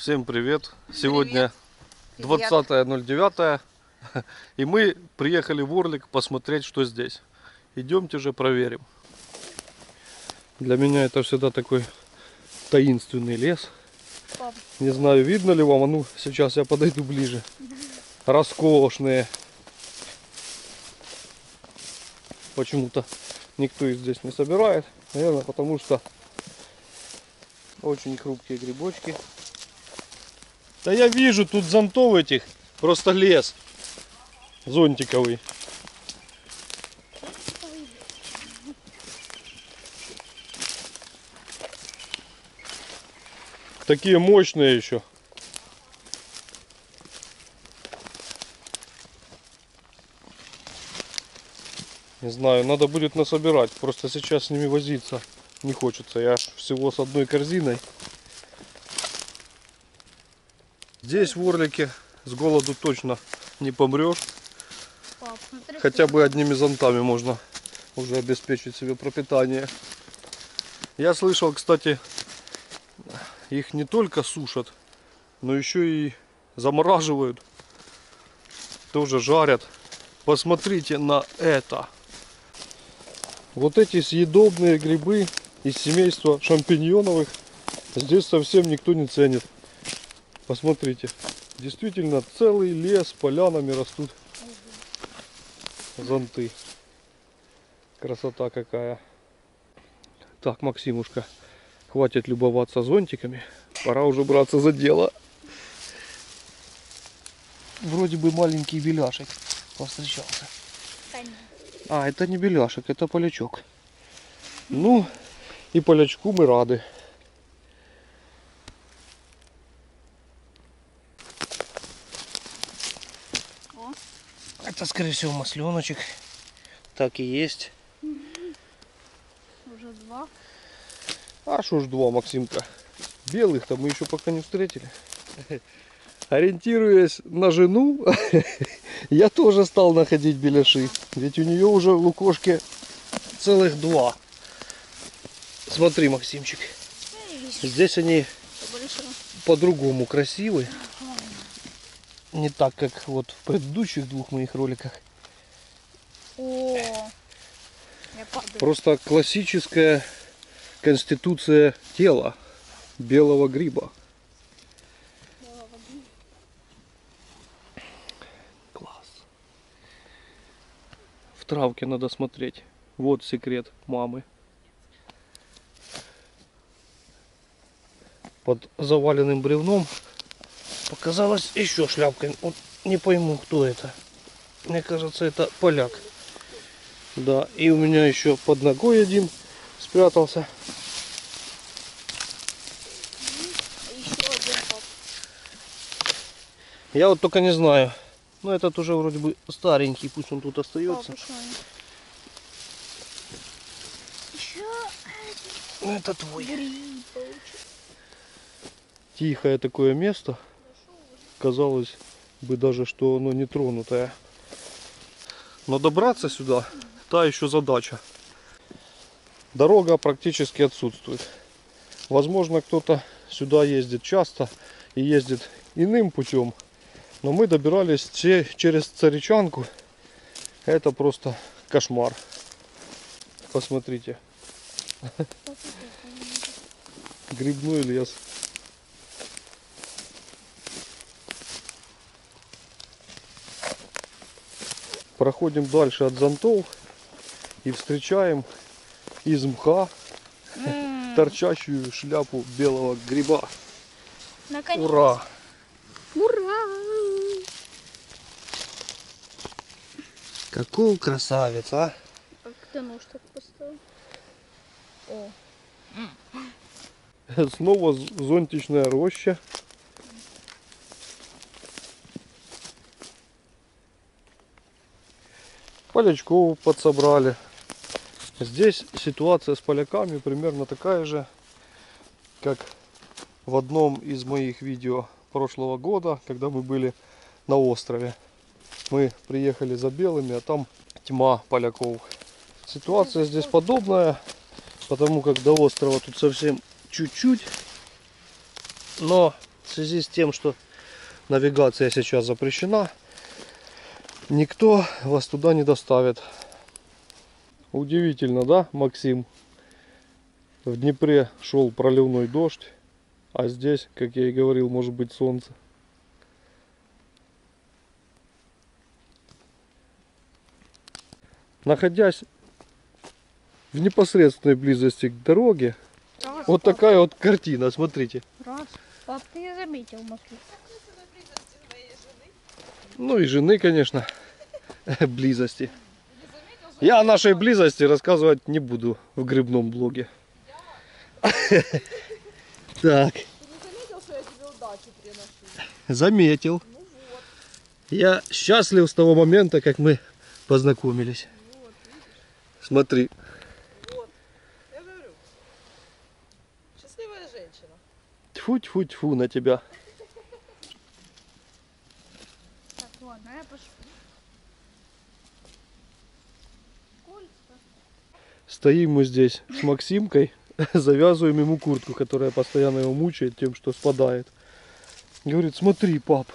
Всем привет! Сегодня Привет. 20.09 и мы приехали в Орлик посмотреть, что здесь. Идемте же проверим. Для меня это всегда такой таинственный лес. Пап, Не знаю, видно ли вам, а ну сейчас я подойду ближе. Роскошные. Почему-то никто их здесь не собирает. Наверное, потому что очень хрупкие грибочки. Да я вижу тут зонтов этих. Просто лес. Зонтиковый. Такие мощные еще. Не знаю, надо будет насобирать. Просто сейчас с ними возиться не хочется. Я всего с одной корзиной. Здесь в Орлике с голоду точно не помрешь. пап, смотри, Хотя бы одними зонтами можно уже обеспечить себе пропитание. Я слышал, кстати, их не только сушат, но еще и замораживают. Тоже жарят. Посмотрите на это. Вот эти съедобные грибы из семейства шампиньоновых здесь совсем никто не ценит. Посмотрите. Действительно целый лес полянами растут зонты. Красота какая. Так, Максимушка, хватит любоваться зонтиками. Пора уже браться за дело. Вроде бы маленький беляшек повстречался. А, это не беляшек, это полячок. Ну, и полячку мы рады. Скорее всего, масленочек. Так и есть. Уже два. А что ж два, Максимка? Белых-то мы еще пока не встретили. Ориентируясь на жену, я тоже стал находить беляши. Ведь у нее уже в лукошке целых два. Смотри, Максимчик. Здесь они по-другому красивы. Не так, как вот в предыдущих двух моих роликах. О, я падаю. Просто классическая конституция тела белого гриба. Класс. В травке надо смотреть. Вот секрет мамы. Под заваленным бревном показалась еще шляпка. Вот не пойму, кто это. Мне кажется, это поляк. Да, и у меня еще под ногой один спрятался. Я вот только не знаю. Ну, этот уже вроде бы старенький, пусть он тут остается. Ну, это твой. Тихое такое место. Казалось бы даже, что оно не тронутое. Но добраться сюда, та еще задача. Дорога практически отсутствует. Возможно, кто-то сюда ездит часто и ездит иным путем. Но мы добирались че- через Царичанку. Это просто кошмар. Посмотрите. Грибной лес. Проходим дальше от зонтов и встречаем из мха торчащую шляпу белого гриба. Наконец. Ура! Ура! Какой красавец, а! Как ты нож так поставил? О, Снова зонтичная роща. Полячков подсобрали. Здесь ситуация с поляками примерно такая же, как в одном из моих видео прошлого года, когда мы были на острове. Мы приехали за белыми, а там тьма поляков. Ситуация здесь подобная, потому как до острова тут совсем чуть-чуть. Но В связи с тем, что навигация сейчас запрещена, никто вас туда не доставит. Удивительно, да, Максим? В Днепре шел проливной дождь, а здесь, как я и говорил, может быть солнце. Находясь в непосредственной близости к дороге, Раз, вот пап, такая вот картина, смотрите. Раз. Пап, ты не заметил Москву. Ну и жены, конечно, близости. Я о нашей близости рассказывать не буду в грибном блоге. Так, заметил, я счастлив с того момента, как мы познакомились. Смотри, тьфу-тьфу-тьфу на тебя. Так, ладно, я пошел. Сколько? Стоим мы здесь с Максимкой, завязываем ему куртку, которая постоянно его мучает тем, что спадает. Говорит, смотри, пап,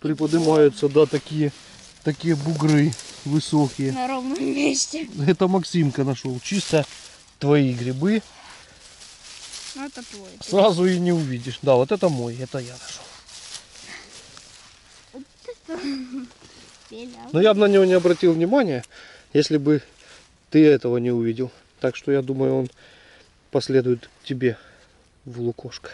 приподнимаются, да, такие, такие бугры высокие. На ровном месте. Это Максимка нашел, чисто твои грибы, Ну, это твой. сразу и не увидишь. Да, вот это мой, это я нашел. Но я бы на него не обратил внимания, если бы ты этого не увидел. Так что я думаю, он последует к тебе в лукошко.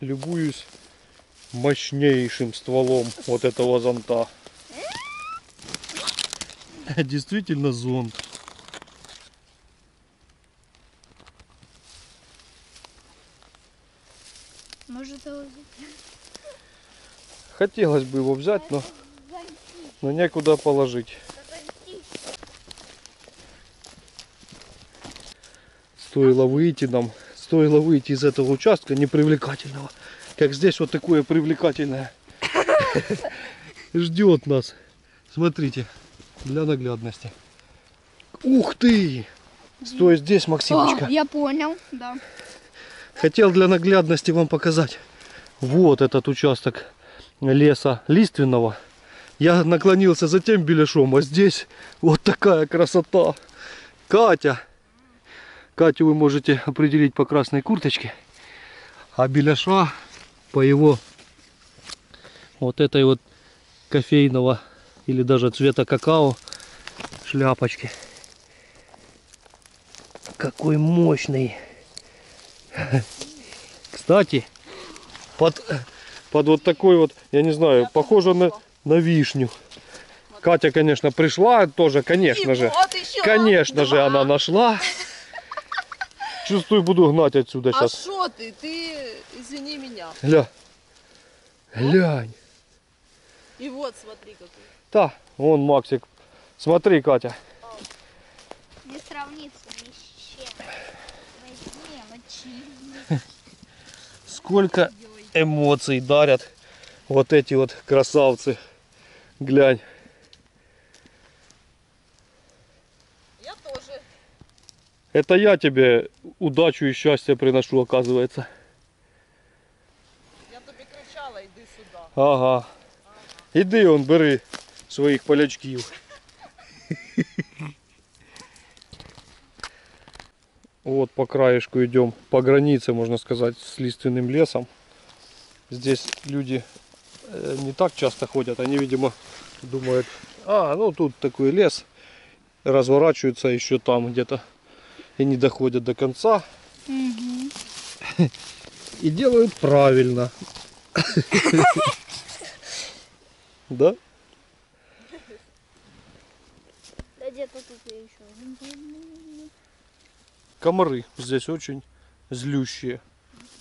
Любуюсь мощнейшим стволом вот этого зонта. Действительно зонт. Может, его Хотелось бы его взять, но, но некуда положить. Стоило выйти нам, стоило выйти из этого участка непривлекательного. Как здесь вот такое привлекательное. Ждет нас. Смотрите, для наглядности. Ух ты! Стой здесь, Максимочка. я понял, да. Хотел для наглядности вам показать. Вот этот участок леса лиственного. Я наклонился за тем беляшом, а здесь вот такая красота. Катя. Катю вы можете определить по красной курточке. А беляша по его вот этой вот кофейного или даже цвета какао шляпочки. Какой мощный. Кстати, под, под вот такой вот, я не знаю, похоже на, на вишню. Катя, конечно, пришла тоже, конечно И же. вот еще Конечно же, два. она нашла. Чувствую, буду гнать отсюда А сейчас. что ты? Ты извини меня. Гля. Глянь. И вот смотри какой. Да, вон Максик. Смотри, Катя. Не сравнится ни с чем. Возьми, мочи. Сколько эмоций дарят вот эти вот красавцы. Глянь. Я тоже. Это я тебе удачу и счастье приношу, оказывается. Я тобі кричала, йди сюди. Ага. Іди он, бери своїх полячків. Вот по краешку идем, по границе, можно сказать, с лиственным лесом. Здесь люди э, не так часто ходят, они, видимо, думают, а, ну тут такой лес, разворачиваются еще там где-то и не доходят до конца. И делают правильно. Да? Да где-то тут я еще. Комары здесь очень злющие.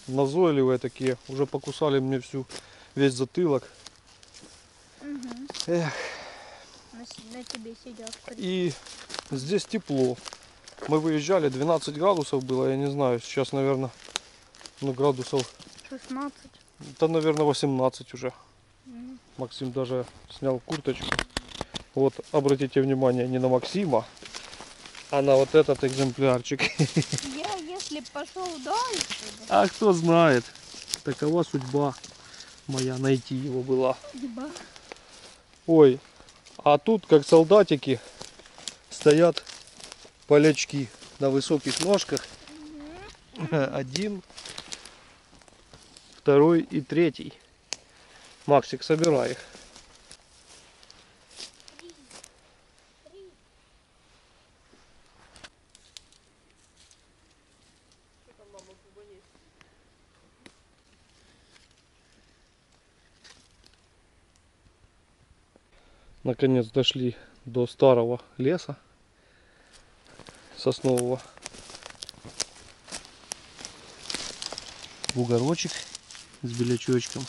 Назойливые такие. Уже покусали мне всю весь затылок. Эх, На, на тебе сидят. и здесь тепло. Мы выезжали, 12 градусов было, я не знаю, сейчас, наверное, ну градусов, 16. да, наверное, 18 уже. Мгм. Максим даже снял курточку. Вот, обратите внимание не на Максима, а на вот этот экземплярчик. Я, если пошел дальше, А кто знает, такова судьба моя найти его была. да, Ой, а тут как солдатики стоят полячки на высоких ножках. Один, второй и третий. Максик, собирай их. Наконец дошли до старого леса соснового. Бугорочек с белячочком.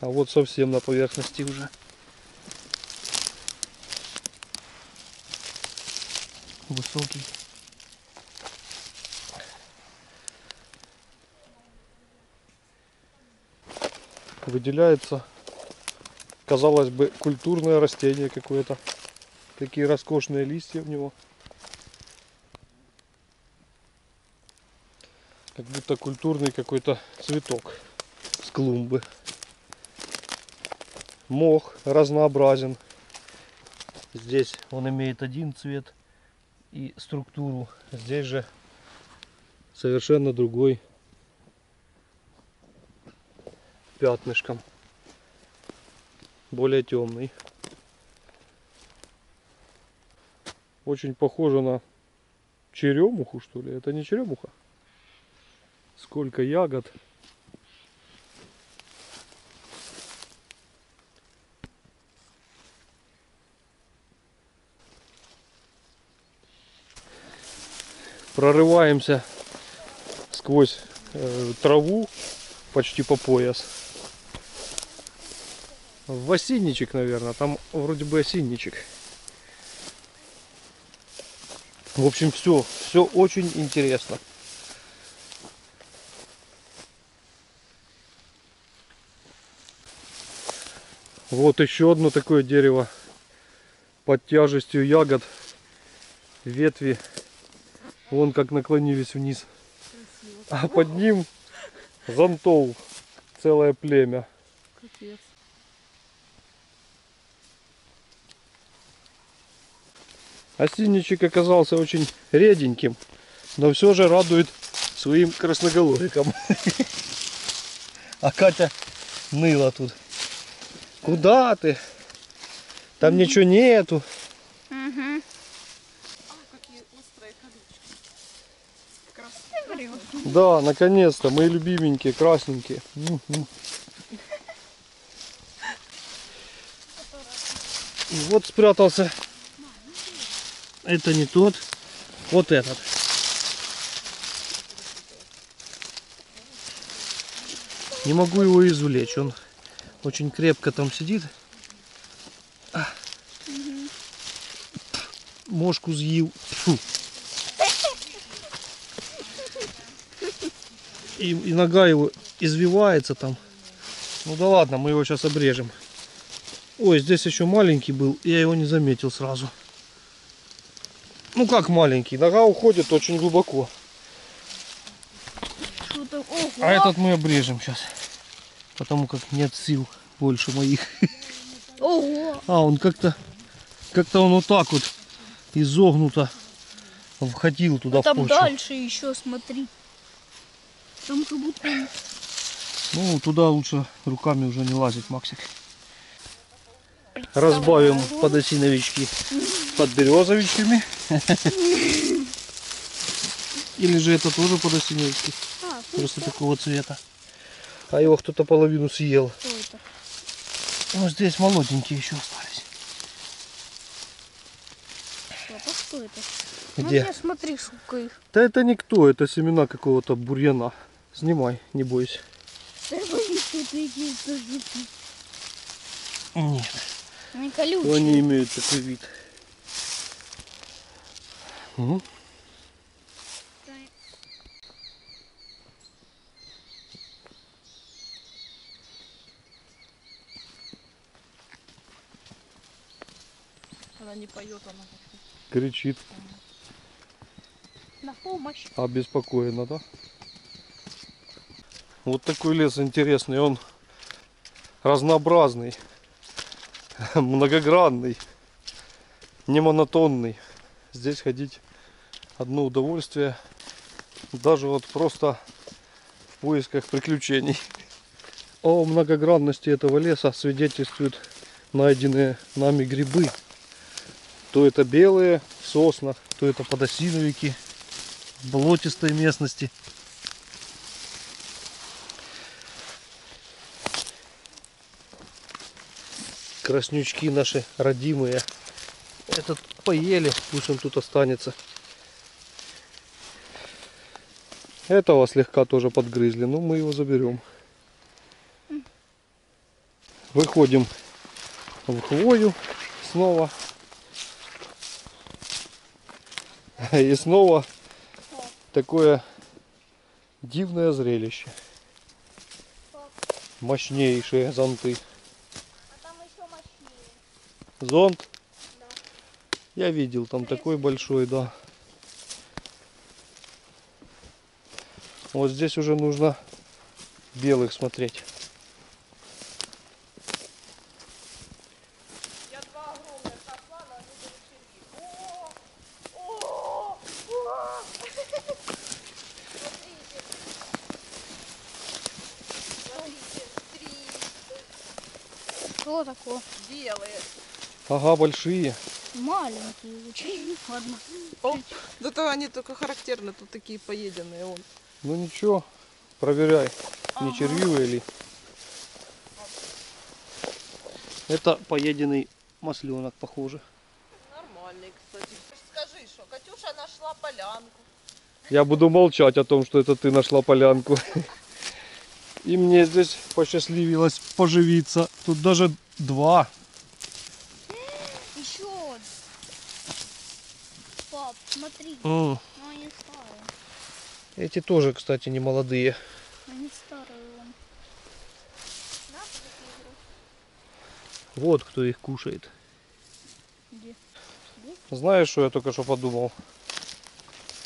А вот совсем на поверхности уже. Высокий. Выделяется, казалось бы, культурное растение какое-то. Такие роскошные листья в него. Как будто культурный какой-то цветок с клумбы. Мох разнообразен. Здесь он имеет один цвет и структуру. Здесь же совершенно другой пятнышком. Более темный. Очень похоже на черемуху, что ли. Это не черемуха. Сколько ягод. Прорываемся сквозь э, траву почти по пояс. В осинничек, наверное. Там вроде бы осинничек. В общем, все, все очень интересно. Вот еще одно такое дерево под тяжестью ягод. Ветви вон как наклонились вниз. А под ним зонтов целое племя. Капец. Осинничек оказался очень реденьким, но все же радует своим красноголовиком. А Катя ныла тут. Куда ты? Там ничего нету. А. Да, наконец-то, мои любименькие, красненькие. И вот спрятался. Это не тот, вот этот. Не могу его извлечь, он очень крепко там сидит. Мошку съел. Фу. И, и нога его извивается там. Ну да ладно, мы его сейчас обрежем. Ой, здесь еще маленький был, я его не заметил сразу. Ну как маленький, нога уходит очень глубоко. А этот мы обрежем сейчас. Потому как нет сил больше моих. Ого. А, он как-то, как-то он вот так вот изогнуто входил туда в Там почву. дальше еще смотри. Там как будто... Ну, туда лучше руками уже не лазить, Максик. Разбавим подосиновички под березовичками. Или же это тоже подосиновички, А, просто такого цвета. А его кто-то половину съел. Ну, здесь молоденькие еще остались. Что это? Где? Ну, смотри, сколько их. Да это никто, это семена какого-то бурьяна. Снимай, не бойся. Да. Нет, Они колючие. они имеют такой вид. Она не поет, она кричит. На помощь. Обеспокоена, да? Вот такой лес интересный, он разнообразный, многогранный, не монотонный. Здесь ходить одно удовольствие, даже вот просто в поисках приключений. О многогранности этого леса свидетельствуют найденные нами грибы. То это белые в соснах, то это подосиновики в болотистой местности. Краснючки наши родимые. Этот поели, пусть он тут останется. Этого слегка тоже подгрызли, но мы его заберем. Выходим в хвою снова. И снова такое дивное зрелище. Мощнейшие зонты. Зонт? Я видел, там такой большой, да. Вот здесь уже нужно белых смотреть. Я два огромных нашла, но они были О! О! О! Смотрите. Смотрите, три Что такое? белые. Ага, большие. Маленькие очень. Ладно. О, зато они только характерны, тут такие поеденные. Он. Ну ничего, проверяй, не Ага. червивые ли. Это поеденный масленок, похоже. Нормальный, кстати. Скажи, что Катюша нашла полянку. Я буду молчать о том, что это ты нашла полянку. И мне здесь посчастливилось поживиться. Тут даже два. Еще один. Пап, смотри. Старые. Эти тоже, кстати, не молодые. Они старые Вот кто их кушает. Где? Знаешь, что я только что подумал?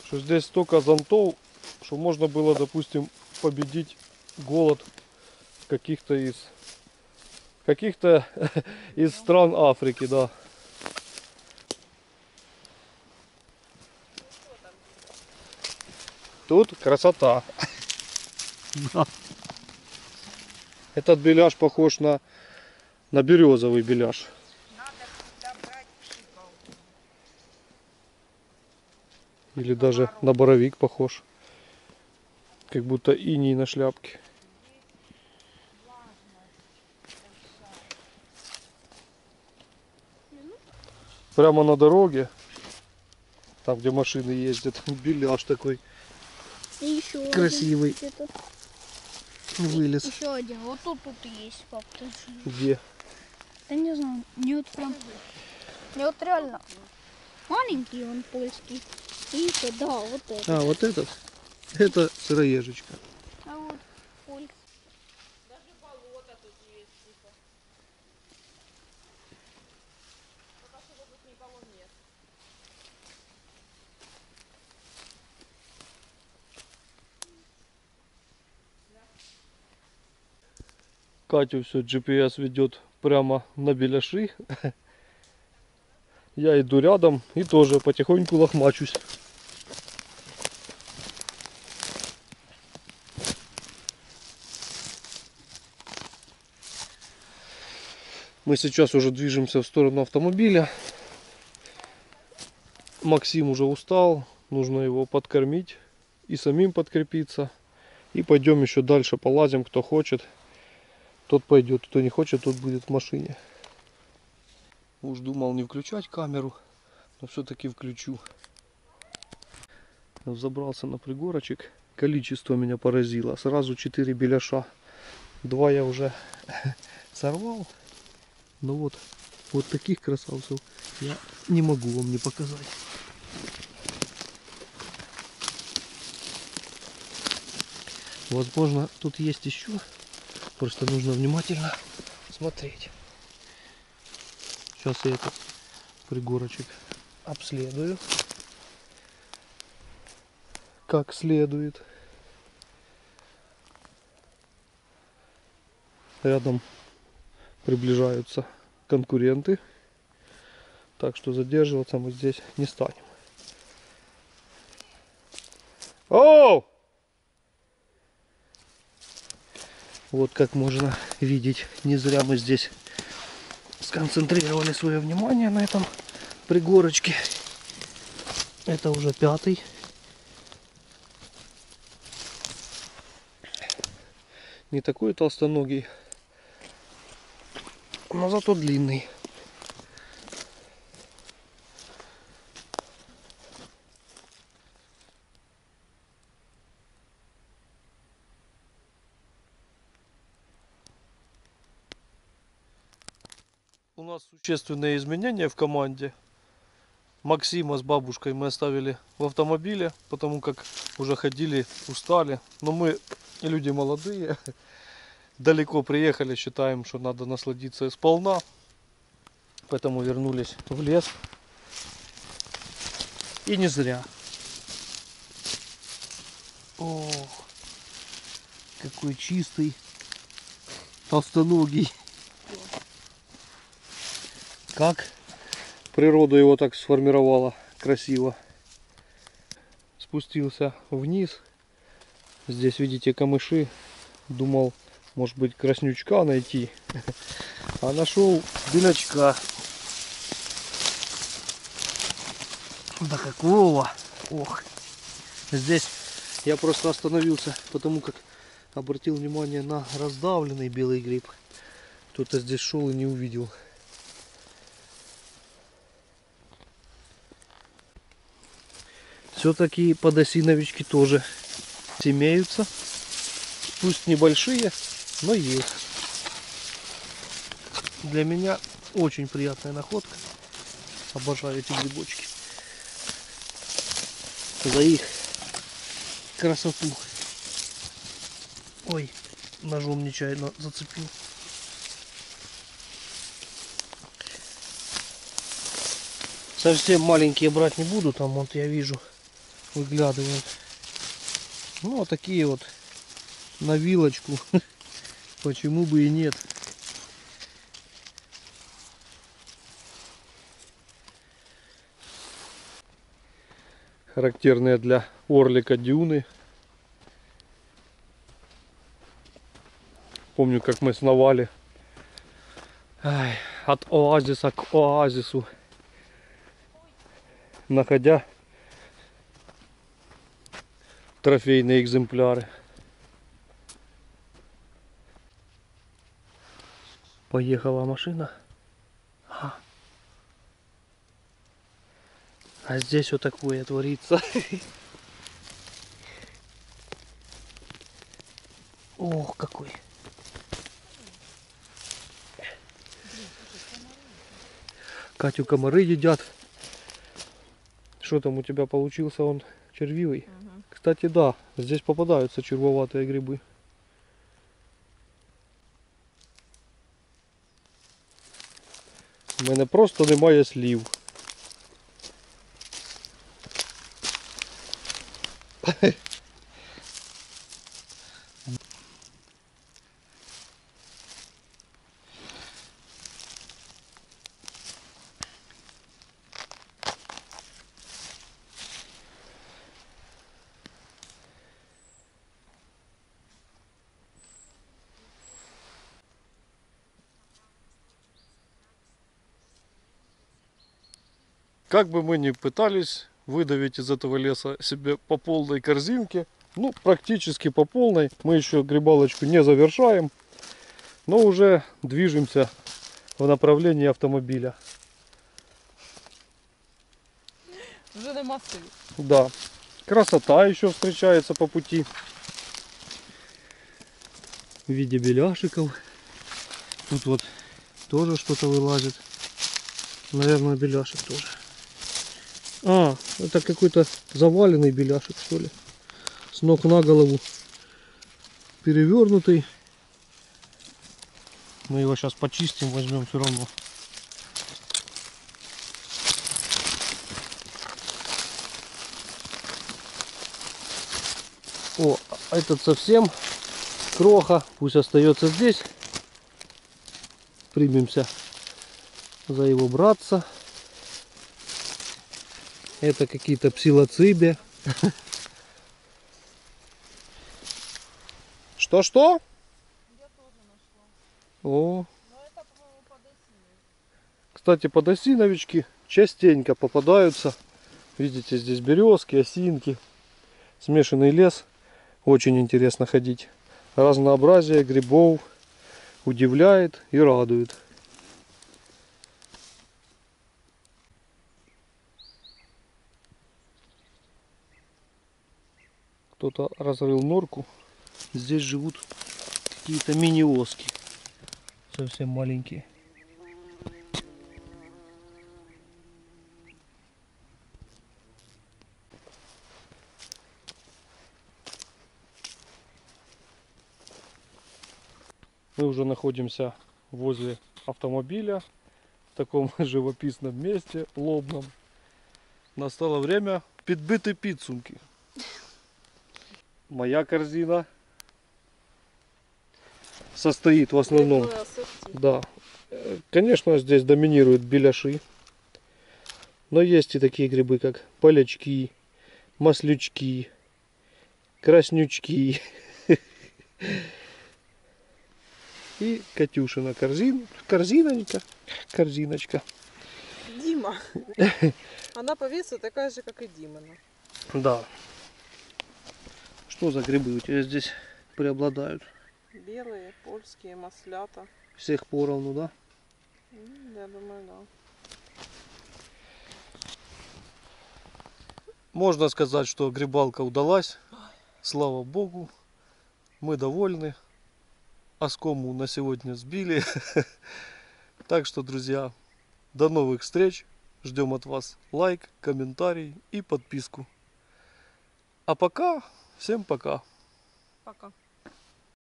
Что здесь столько зонтов, что можно было, допустим, победить голод каких-то из каких-то из стран Африки, да. Тут красота. Этот беляш похож на, на березовый беляш. Или даже на боровик похож. Как будто иней на шляпке. Прямо на дороге, там где машины ездят, беляш такой И еще красивый вылез. Еще один. Вот тут тут есть, пап. Где? Да не знаю. Не вот прям. Не вот реально. Маленький он польский. И это, да, вот это. А, вот этот? Это сыроежечка. А вот польский. Даже болото тут есть, типа. Пока что тут никого нет. Катю все GPS ведет прямо на беляши. Я иду рядом и тоже потихоньку лохмачусь. Мы сейчас уже движемся в сторону автомобиля. Максим уже устал, нужно его подкормить и самим подкрепиться. И пойдем еще дальше полазим, кто хочет. Тот пойдет, кто не хочет, тот будет в машине. Уж думал не включать камеру, но все-таки включу. Забрался на пригорочек. Количество меня поразило. Сразу 4 беляша. Два я уже сорвал. Но вот, вот таких красавцев я не могу вам не показать. Возможно, тут есть еще. Просто нужно внимательно смотреть. Сейчас я этот пригорочек обследую. Как следует. Рядом приближаются конкуренты. Так что задерживаться мы здесь не станем. Оу! Вот как можно видеть, не зря мы здесь сконцентрировали свое внимание на этом пригорочке. Это уже пятый. Не такой толстоногий, но зато длинный. Существенные изменения в команде. Максима с бабушкой мы оставили в автомобиле, потому как уже ходили, устали. Но мы люди молодые, далеко приехали, считаем, что надо насладиться сполна. Поэтому вернулись в лес. И не зря. О, какой чистый, толстоногий. Как природа его так сформировала красиво. Спустился вниз. Здесь видите камыши. Думал, может быть, краснючка найти. А нашел белячка. Да какого? Ох. Здесь я просто остановился, потому как обратил внимание на раздавленный белый гриб. Кто-то здесь шел и не увидел. Все-таки подосиновички тоже имеются. Пусть небольшие, но есть. Для меня очень приятная находка. Обожаю эти грибочки. За их красоту. Ой, ножом нечаянно зацепил. Совсем маленькие брать не буду, там вот я вижу выглядывают. Ну, вот такие вот на вилочку. Почему бы и нет. Характерные для орлика дюны. Помню, как мы сновали ай, от оазиса к оазису, находя трофейные экземпляры. Поехала машина. А, а здесь вот такое творится. Ох, какой. Катю комары едят. Что там у тебя получился он червивый? Кстати, да, здесь попадаются червоватые грибы. У мене просто немає слів. Как бы мы ни пытались выдавить из этого леса себе по полной корзинке, ну, практически по полной, мы еще грибалочку не завершаем, но уже движемся в направлении автомобиля. Вже нема сил. Да, красота еще встречается по пути. В виде беляшиков. Тут вот тоже что-то вылазит. Наверное, беляшек тоже. А, это какой-то заваленный беляшек, что ли. С ног на голову. Перевернутый. Мы его сейчас почистим, возьмем все равно. О, этот совсем кроха. Пусть остается здесь. Примемся за его браться. Это какие-то псилоцибе. Что-что? О. Кстати, подосиновички частенько попадаются. Видите, здесь березки, осинки, смешанный лес. Очень интересно ходить. Разнообразие грибов удивляет и радует. Кто-то разрыл норку. Здесь живут какие-то мини-оски. Совсем маленькие. Мы уже находимся возле автомобиля в таком живописном месте, лобном. Настало время підбити підсумки. Моя корзина состоит в основном да. Конечно, здесь доминируют беляши. Но есть и такие грибы, как полячки, маслючки, краснючки. И Катюшина корзин, корзинонька, корзиночка. Дима. Она по весу такая же, как и Димана. Да. Что за грибы у тебя здесь преобладают? Белые, польские, маслята. Всех поровну, да? Я думаю, да. Можно сказать, что грибалка удалась. Слава богу. Мы довольны. Оскому на сегодня сбили. Так что, друзья, до новых встреч. Ждем от вас лайк, комментарий и подписку. А пока, всем пока. Пока.